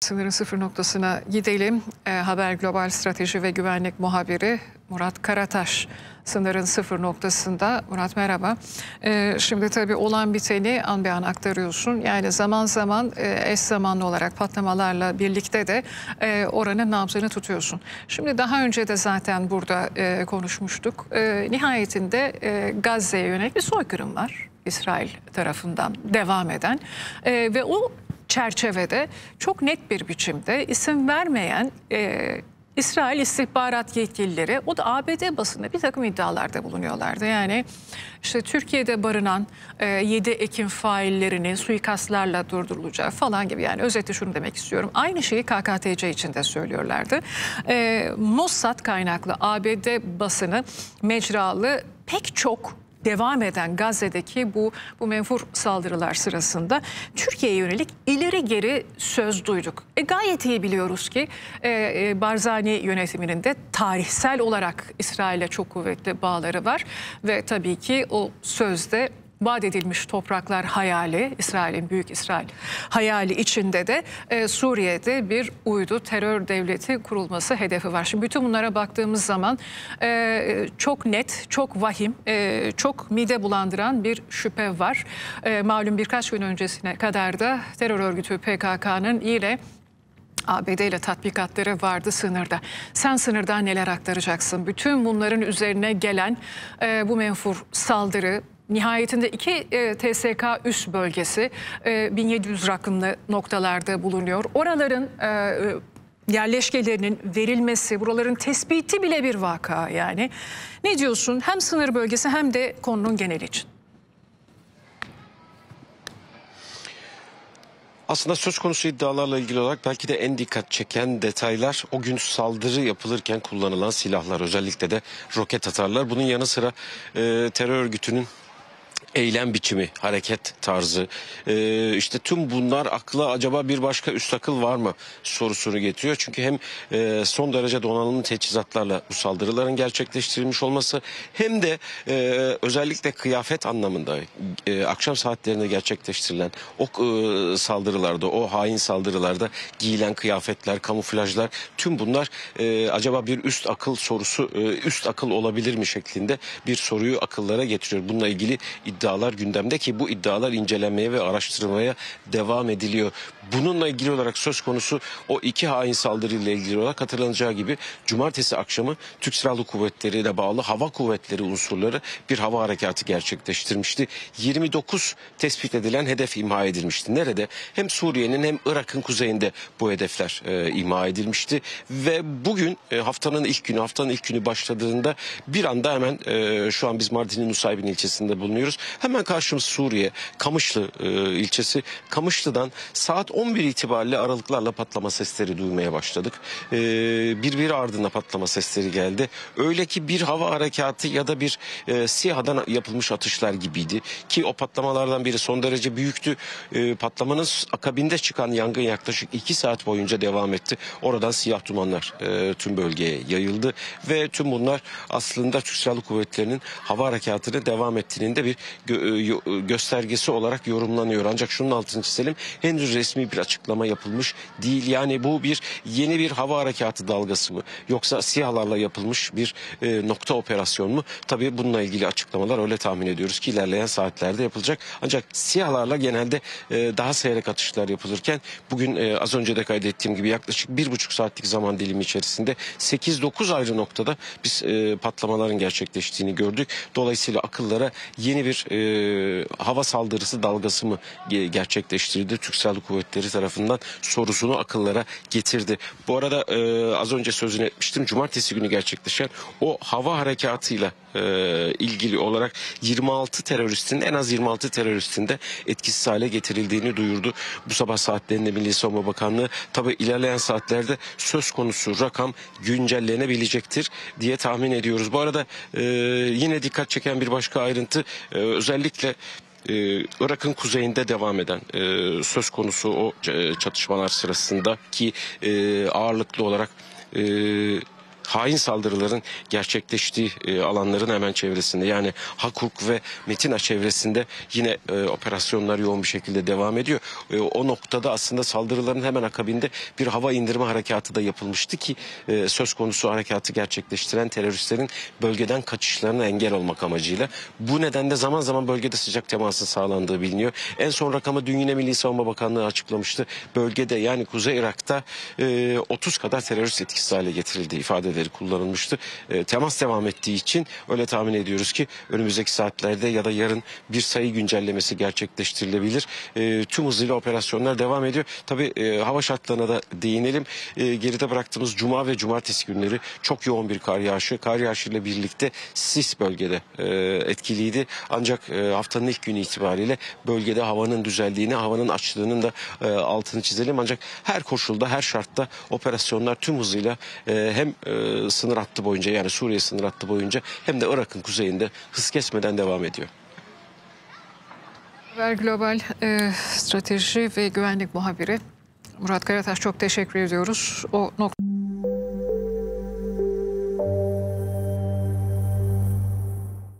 Sınırın sıfır noktasına gidelim. E, Haber Global Strateji ve Güvenlik Muhabiri Murat Karataş sınırın sıfır noktasında. Murat merhaba. E, şimdi tabii olan biteni an be an aktarıyorsun. Yani zaman zaman e, eş zamanlı olarak patlamalarla birlikte de e, oranın nabzını tutuyorsun. Şimdi daha önce de zaten burada e, konuşmuştuk. E, nihayetinde e, Gazze'ye yönelik bir soykırım var. İsrail tarafından devam eden e, ve o çerçevede çok net bir biçimde isim vermeyen e, İsrail istihbarat yetkilileri o da ABD basında bir takım iddialarda bulunuyorlardı. Yani işte Türkiye'de barınan e, 7 Ekim faillerinin suikastlarla durdurulacağı falan gibi yani özetle şunu demek istiyorum. Aynı şeyi KKTC için de söylüyorlardı. E, Mossad kaynaklı ABD basını mecralı pek çok devam eden Gazze'deki bu bu menfur saldırılar sırasında Türkiye'ye yönelik ileri geri söz duyduk. E, gayet iyi biliyoruz ki e, e, Barzani yönetiminin de tarihsel olarak İsrail'e çok kuvvetli bağları var ve tabii ki o sözde vaat edilmiş topraklar hayali, İsrail'in büyük İsrail hayali içinde de e, Suriye'de bir uydu terör devleti kurulması hedefi var. Şimdi bütün bunlara baktığımız zaman e, çok net, çok vahim, e, çok mide bulandıran bir şüphe var. E, malum birkaç gün öncesine kadar da terör örgütü PKK'nın ile ABD ile tatbikatları vardı sınırda. Sen sınırdan neler aktaracaksın? Bütün bunların üzerine gelen e, bu menfur saldırı, Nihayetinde iki e, TSK üst bölgesi e, 1700 rakımlı noktalarda bulunuyor. Oraların e, yerleşkelerinin verilmesi, buraların tespiti bile bir vaka yani. Ne diyorsun hem sınır bölgesi hem de konunun geneli için? Aslında söz konusu iddialarla ilgili olarak belki de en dikkat çeken detaylar o gün saldırı yapılırken kullanılan silahlar özellikle de roket atarlar. Bunun yanı sıra e, terör örgütünün eylem biçimi, hareket tarzı e, işte tüm bunlar akla acaba bir başka üst akıl var mı sorusunu getiriyor. Çünkü hem e, son derece donanımlı teçhizatlarla bu saldırıların gerçekleştirilmiş olması hem de e, özellikle kıyafet anlamında e, akşam saatlerinde gerçekleştirilen o e, saldırılarda, o hain saldırılarda giyilen kıyafetler, kamuflajlar tüm bunlar e, acaba bir üst akıl sorusu, e, üst akıl olabilir mi şeklinde bir soruyu akıllara getiriyor. Bununla ilgili iddialar gündemde ki bu iddialar incelenmeye ve araştırmaya devam ediliyor. Bununla ilgili olarak söz konusu o iki hain saldırıyla ilgili olarak hatırlanacağı gibi cumartesi akşamı Türk Silahlı Kuvvetleri ile bağlı hava kuvvetleri unsurları bir hava harekatı gerçekleştirmişti. 29 tespit edilen hedef imha edilmişti. Nerede? Hem Suriye'nin hem Irak'ın kuzeyinde bu hedefler e, imha edilmişti ve bugün e, haftanın ilk günü haftanın ilk günü başladığında bir anda hemen e, şu an biz Mardin'in Nusaybin ilçesinde bulunuyoruz. Hemen karşımız Suriye Kamışlı e, ilçesi. Kamışlı'dan saat 11 itibariyle aralıklarla patlama sesleri duymaya başladık. E, birbiri ardına patlama sesleri geldi. Öyle ki bir hava harekatı ya da bir e, SİHA'dan yapılmış atışlar gibiydi. Ki o patlamalardan biri son derece büyüktü. E, patlamanın akabinde çıkan yangın yaklaşık 2 saat boyunca devam etti. Oradan siyah dumanlar e, tüm bölgeye yayıldı ve tüm bunlar aslında Türk Silahlı Kuvvetleri'nin hava harekatını devam ettiğinin de bir gö göstergesi olarak yorumlanıyor. Ancak şunun altını çizelim henüz resmi bir açıklama yapılmış değil. Yani bu bir yeni bir hava harekatı dalgası mı yoksa SİHA'larla yapılmış bir e, nokta operasyon mu? Tabii bununla ilgili açıklamalar öyle tahmin ediyoruz ki ilerleyen saatlerde yapılacak. Ancak SİHA'larla genelde e, daha seyrek atışlar yapılırken bugün e, az önce de kaydettiğim gibi yaklaşık bir buçuk saatlik zaman dilimi içerisinde 8-9 ayrı noktada biz e, patlamaların gerçekleştiğini gördük. Dolayısıyla akıllara yeni bir e, hava saldırısı dalgası mı gerçekleştirildi Türk Silahlı Kuvvetleri tarafından sorusunu akıllara getirdi. Bu arada e, az önce sözünü etmiştim cumartesi günü gerçekleşen o hava harekatıyla e, ilgili olarak 26 teröristin en az 26 teröristin de etkisiz hale getirildiğini duyurdu. Bu sabah saatlerinde Milli Savunma Bakanlığı tabi ilerleyen saatlerde söz konusu rakam güncellenebilecektir diye tahmin ediyoruz. Bu arada e, yine dikkat çeken bir başka ayrıntı e, özellikle e, Irak'ın kuzeyinde devam eden e, söz konusu o çatışmalar sırasında ki e, ağırlıklı olarak e, hain saldırıların gerçekleştiği e, alanların hemen çevresinde yani Hakuk ve Metina çevresinde yine e, operasyonlar yoğun bir şekilde devam ediyor. E, o noktada aslında saldırıların hemen akabinde bir hava indirme harekatı da yapılmıştı ki e, söz konusu harekatı gerçekleştiren teröristlerin bölgeden kaçışlarına engel olmak amacıyla. Bu nedenle zaman zaman bölgede sıcak temasın sağlandığı biliniyor. En son rakamı dün yine Milli Savunma Bakanlığı açıklamıştı. Bölgede yani Kuzey Irak'ta e, 30 kadar terörist etkisiz hale getirildiği ifadeleri kullanılmıştı. E, temas devam ettiği için öyle tahmin ediyoruz ki önümüzdeki saatlerde ya da yarın bir sayı güncellemesi gerçekleştirilebilir. E, tüm hızıyla operasyonlar devam ediyor. Tabii e, hava şartlarına da değinelim. E, geride bıraktığımız cuma ve cumartesi günleri çok yoğun bir kar yağışı. Kar yağışıyla birlikte Sis bölgede e, etkiliydi. Ancak e, haftanın ilk günü itibariyle bölgede havanın düzeldiğini, havanın açlığının da e, altını çizelim. Ancak her koşulda, her şartta operasyonlar tüm hızıyla e, hem e, sınır hattı boyunca yani Suriye sınır hattı boyunca hem de Irak'ın kuzeyinde hız kesmeden devam ediyor. Haber Global e, strateji ve güvenlik muhabiri Murat Karataş çok teşekkür ediyoruz. O nokta